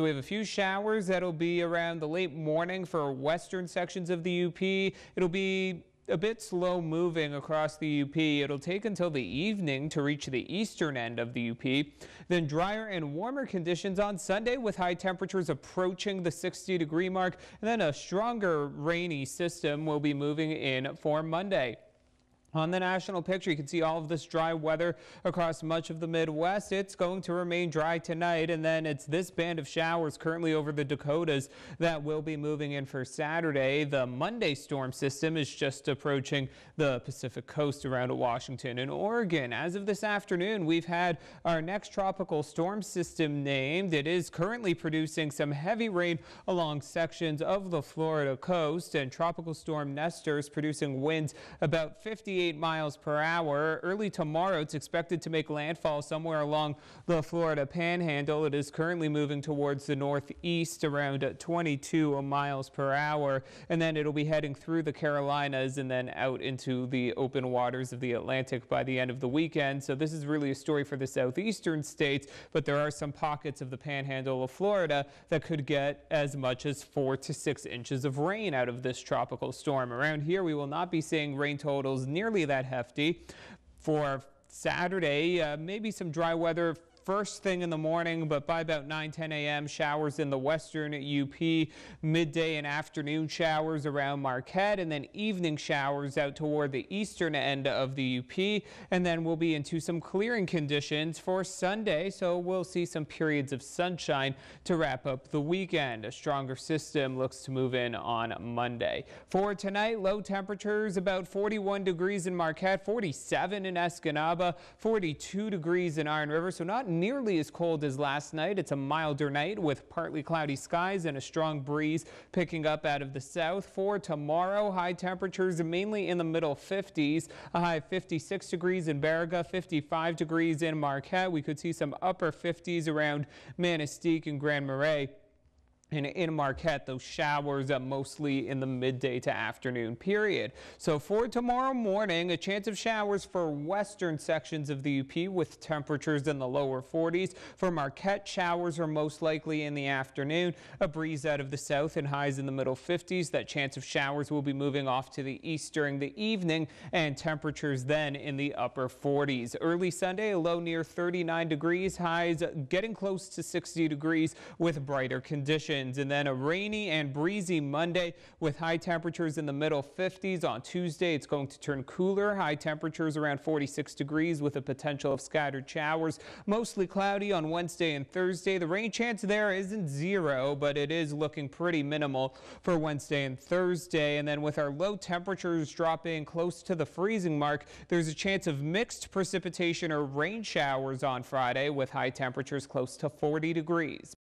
We have a few showers that'll be around the late morning for western sections of the UP. It'll be a bit slow moving across the UP. It'll take until the evening to reach the eastern end of the UP. Then drier and warmer conditions on Sunday with high temperatures approaching the 60 degree mark. And then a stronger rainy system will be moving in for Monday. On the national picture, you can see all of this dry weather across much of the Midwest. It's going to remain dry tonight, and then it's this band of showers currently over the Dakotas that will be moving in for Saturday. The Monday storm system is just approaching the Pacific coast around Washington and Oregon. As of this afternoon, we've had our next tropical storm system named. It is currently producing some heavy rain along sections of the Florida coast, and Tropical Storm Nestor is producing winds about 50 58 miles per hour. Early tomorrow, it's expected to make landfall somewhere along the Florida Panhandle. It is currently moving towards the northeast around 22 miles per hour, and then it'll be heading through the Carolinas and then out into the open waters of the Atlantic by the end of the weekend. So this is really a story for the southeastern states, but there are some pockets of the Panhandle of Florida that could get as much as four to six inches of rain out of this tropical storm. Around here, we will not be seeing rain totals near that hefty. For Saturday, uh, maybe some dry weather first thing in the morning, but by about 9, 10 a.m., showers in the western UP, midday and afternoon showers around Marquette, and then evening showers out toward the eastern end of the UP. And then we'll be into some clearing conditions for Sunday, so we'll see some periods of sunshine to wrap up the weekend. A stronger system looks to move in on Monday. For tonight, low temperatures about 41 degrees in Marquette, 47 in Escanaba, 42 degrees in Iron River, so not nearly as cold as last night. It's a milder night with partly cloudy skies and a strong breeze picking up out of the south. For tomorrow, high temperatures mainly in the middle 50s, a high of 56 degrees in Baraga, 55 degrees in Marquette. We could see some upper 50s around Manistique and Grand Marais. And in Marquette, those showers are mostly in the midday to afternoon period. So for tomorrow morning, a chance of showers for western sections of the UP with temperatures in the lower 40s. For Marquette, showers are most likely in the afternoon. A breeze out of the south and highs in the middle 50s. That chance of showers will be moving off to the east during the evening and temperatures then in the upper 40s. Early Sunday, a low near 39 degrees, highs getting close to 60 degrees with brighter conditions And then a rainy and breezy Monday with high temperatures in the middle 50s. On Tuesday, it's going to turn cooler. High temperatures around 46 degrees with a potential of scattered showers. Mostly cloudy on Wednesday and Thursday. The rain chance there isn't zero, but it is looking pretty minimal for Wednesday and Thursday. And then with our low temperatures dropping close to the freezing mark, there's a chance of mixed precipitation or rain showers on Friday with high temperatures close to 40 degrees.